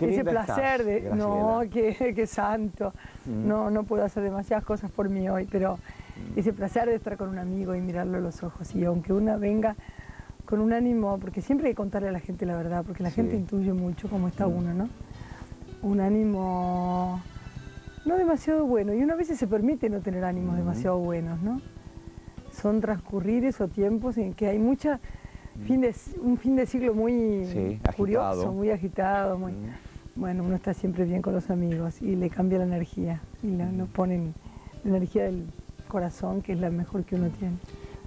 ese placer de, no, qué, santo, mm. no, no puedo hacer demasiadas cosas por mí hoy, pero mm. ese placer de estar con un amigo y mirarlo a los ojos, y aunque una venga con un ánimo, porque siempre hay que contarle a la gente la verdad, porque la gente intuye mucho cómo está mm. uno, ¿no? Un ánimo no demasiado bueno, y una vez se permite no tener ánimos demasiado buenos, ¿no? Son transcurrir esos tiempos en que hay mucha fin de, un fin de siglo muy curioso, muy agitado, muy, bueno, uno está siempre bien con los amigos y le cambia la energía y lo ponen la energía del corazón, que es la mejor que uno tiene.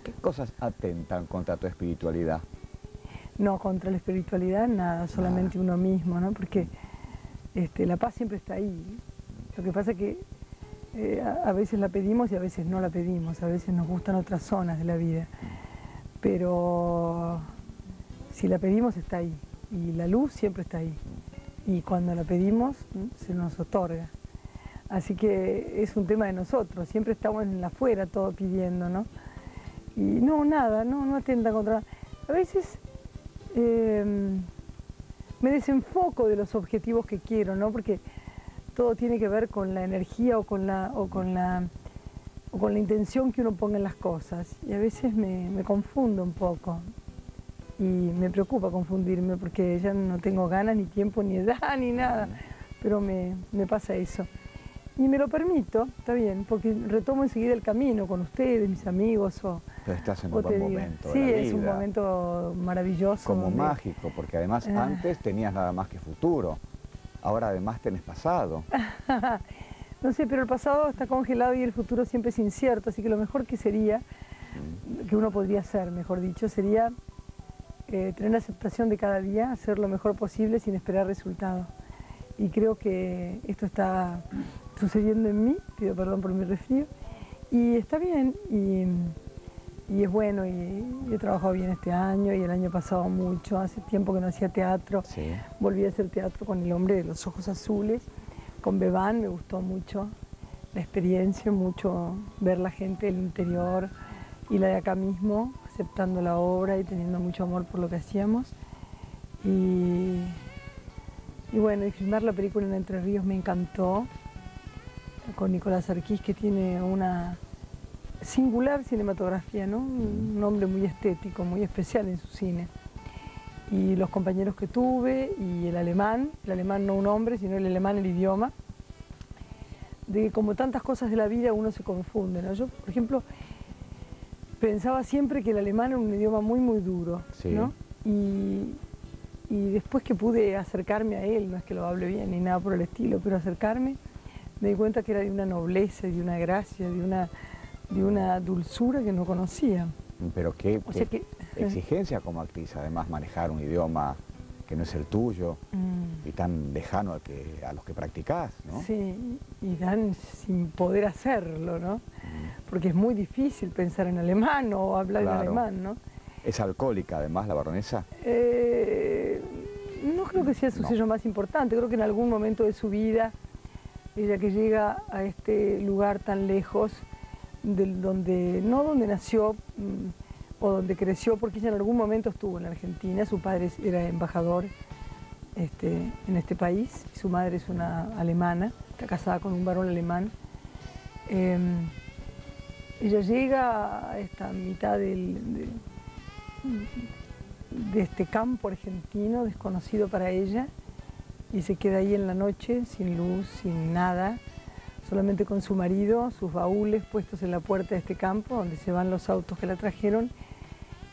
¿Qué cosas atentan contra tu espiritualidad? No, contra la espiritualidad nada, solamente uno mismo, ¿no? Porque este, la paz siempre está ahí. Lo que pasa es que eh, a, a, veces la pedimos y a veces no la pedimos, a veces nos gustan otras zonas de la vida. Pero si la pedimos está ahí y la luz siempre está ahí y cuando la pedimos se nos otorga. Así que es un tema de nosotros, siempre estamos en la afuera todo pidiendo, ¿no? Y no, nada, no, no atenta contra... A veces em, me desenfoco de los objetivos que quiero, ¿no? Porque todo tiene que ver con la energía o con la, o con la, o con la intención que uno ponga en las cosas. Y a veces me, me confundo un poco y me preocupa confundirme porque ya no tengo ganas, ni tiempo, ni edad, ni nada, pero me, pasa eso. Y me lo permito, está bien, porque retomo enseguida el camino con ustedes, mis amigos. O, pero estás en un buen momento. Sí, es un momento maravilloso. Como mágico, porque además ah. antes tenías nada más que futuro, ahora además tenés pasado. no sé, pero el pasado está congelado y el futuro siempre es incierto, así que lo mejor que sería, mm. que uno podría hacer, mejor dicho, sería eh, tener la aceptación de cada día, hacer lo mejor posible sin esperar resultados. Y creo que esto está sucediendo en mí, pido perdón por mi resfrío, y está bien, y, es bueno, y, he trabajado bien este año, y el año pasado mucho, hace tiempo que no hacía teatro, volví a hacer teatro con El hombre de los ojos azules, con Bebán, me gustó mucho la experiencia, mucho ver la gente del interior y la de acá mismo, aceptando la obra y teniendo mucho amor por lo que hacíamos. Y, y bueno, filmar la película en Entre Ríos me encantó, con Nicolás Arquís, que tiene una singular cinematografía, ¿no? un hombre muy estético, muy especial en su cine. Y los compañeros que tuve, y el alemán, el alemán no un hombre, sino el alemán el idioma, de que como tantas cosas de la vida uno se confunde. ¿no? Yo, por ejemplo, pensaba siempre que el alemán era un idioma muy, muy duro, ¿no? Y, después que pude acercarme a él, no es que lo hable bien ni nada por el estilo, pero acercarme, me di cuenta que era de una nobleza, de una gracia, de una, de una dulzura que no conocía. Pero qué, exigencia como actriz, además, manejar un idioma que no es el tuyo mm. y tan lejano a, que, a los que practicás, ¿no? Sí, y tan sin poder hacerlo, ¿no? porque es muy difícil pensar en alemán o hablar en alemán, ¿no? ¿Es alcohólica además la baronesa? Eh, no creo que sea su sello más importante, creo que en algún momento de su vida, ella que llega a este lugar tan lejos, donde, no donde nació mm, o donde creció, porque ella en algún momento estuvo en Argentina, su padre era embajador este, en este país, su madre es una alemana, está casada con un varón alemán. Em, ella llega a esta mitad de, este campo argentino desconocido para ella y se queda ahí en la noche sin luz, sin nada, solamente con su marido, sus baúles puestos en la puerta de este campo donde se van los autos que la trajeron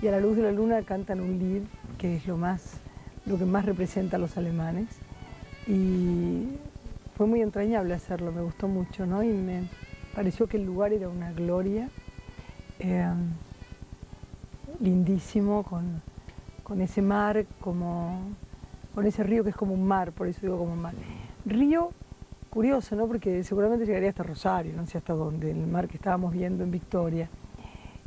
y a la luz de la luna cantan un lied que es lo, más, lo que más representa a los alemanes y fue muy entrañable hacerlo, me gustó mucho ¿no? y me, pareció que el lugar era una gloria, eh, lindísimo, con, ese mar, como, con ese río que es como un mar, por eso digo como un mar. Río curioso, ¿no? Porque seguramente llegaría hasta Rosario, no sé hasta dónde, el mar que estábamos viendo en Victoria.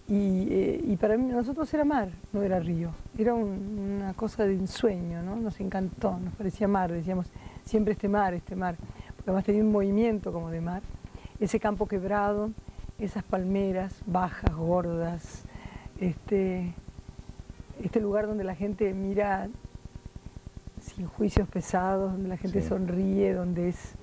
Y, eh, para nosotros era mar, no era río. Era una cosa de ensueño, ¿no? Nos encantó, nos parecía mar, decíamos siempre este mar, este mar. Porque además tenía un movimiento como de mar ese campo quebrado, esas palmeras bajas, gordas, este, este lugar donde la gente mira sin juicios pesados, donde la gente sonríe, donde es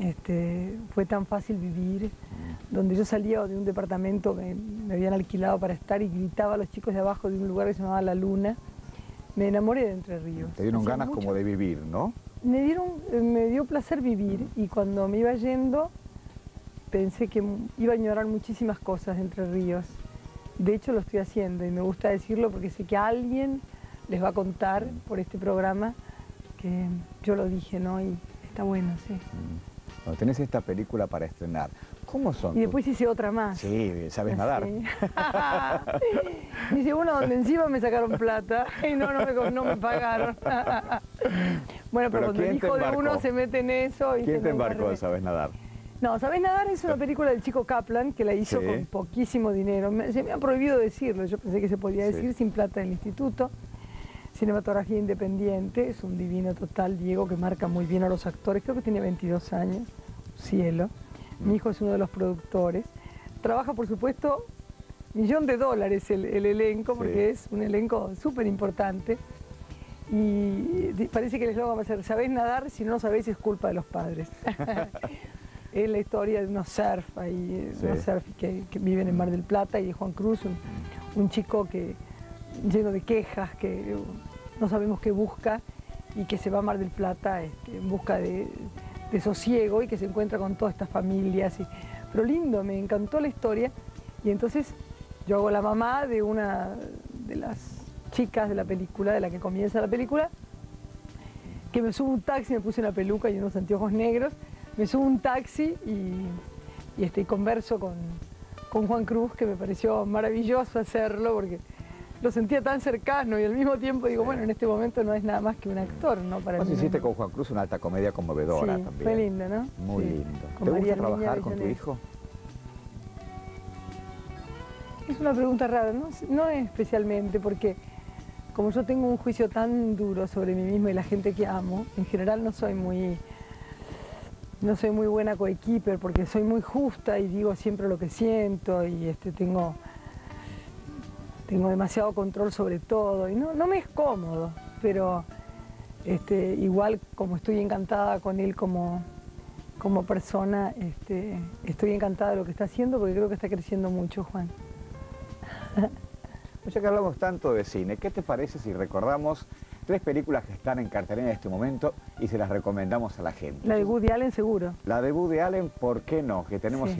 este, fue tan fácil vivir, mm. donde yo salía de un departamento que me habían alquilado para estar y gritaba a los chicos de abajo de un lugar que se llamaba La Luna. Me enamoré de Entre Ríos. Te dieron ganas como de vivir, ¿no? Me, dieron, eh, me dio placer vivir y cuando me iba yendo pensé que iba a ignorar muchísimas cosas de Entre Ríos. De hecho lo estoy haciendo y me gusta decirlo porque sé que alguien les va a contar por este programa que yo lo dije, ¿no? Y está bueno, sí. Mm. Cuando tenés esta película para estrenar, ¿cómo son? Y después hice otra más. Sí, sabes nadar. hice una donde encima me sacaron plata y no, no, me, pagaron. bueno, pero, cuando el hijo de uno se mete en eso... ¿Quién te embarcó Sabes Nadar? No, Sabes Nadar es una película del chico Kaplan que la hizo con poquísimo dinero. se me ha prohibido decirlo, yo pensé que se podía decir sin plata del instituto. Cinematografía independiente, es un divino total, Diego, que marca muy bien a los actores, creo que tiene 22 años, cielo. Mi hijo es uno de los productores. Trabaja, por supuesto, millón de dólares el, elenco, porque es un elenco súper importante. Y parece que les lo va a ser, ¿sabéis nadar? Si no sabéis es culpa de los padres. es la historia de unos surf, ahí, surf que, viven en Mar del Plata y de Juan Cruz, un chico que lleno de quejas, que no sabemos qué busca y que se va a Mar del Plata este, en busca de, sosiego y que se encuentra con todas estas familias. Pero lindo, me encantó la historia y entonces yo hago la mamá de una de las chicas de la película, de la que comienza la película, que me subo un taxi, me puse una peluca y unos anteojos negros, me subo un taxi y, y este, converso con, con Juan Cruz, que me pareció maravilloso hacerlo porque lo sentía tan cercano y al mismo tiempo digo, bueno, en este momento no es nada más que un actor, ¿no? Para Vos hiciste con Juan Cruz una alta comedia conmovedora también. fue lindo, ¿no? Muy lindo. ¿Te gusta trabajar con tu hijo? Es una pregunta rara, ¿no? No especialmente, porque como yo tengo un juicio tan duro sobre mí mismo y la gente que amo, en general no soy muy no soy muy buena coequiper porque soy muy justa y digo siempre lo que siento y este tengo tengo demasiado control sobre todo y no, no me es cómodo, pero este, igual como estoy encantada con él como, como persona, este, estoy encantada de lo que está haciendo porque creo que está creciendo mucho, Juan. Ya que hablamos tanto de cine, ¿qué te parece si recordamos tres películas que están en cartelera en este momento y se las recomendamos a la gente? La de Woody Allen seguro. La de Woody Allen, ¿por qué no? Que tenemos